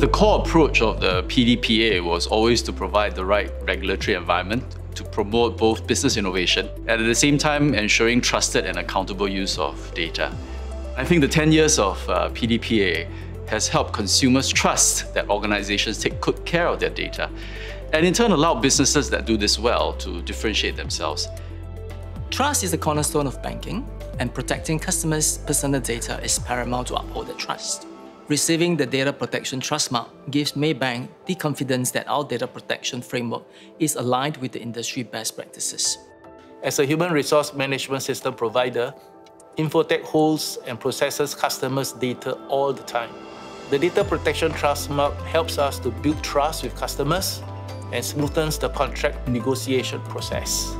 The core approach of the PDPA was always to provide the right regulatory environment to promote both business innovation and at the same time ensuring trusted and accountable use of data. I think the 10 years of uh, PDPA has helped consumers trust that organizations take good care of their data and in turn allow businesses that do this well to differentiate themselves. Trust is the cornerstone of banking, and protecting customers' personal data is paramount to uphold that trust. Receiving the Data Protection Trust Mark gives Maybank the confidence that our data protection framework is aligned with the industry best practices. As a human resource management system provider, Infotech holds and processes customers' data all the time. The Data Protection Trust Mark helps us to build trust with customers and smoothens the contract negotiation process.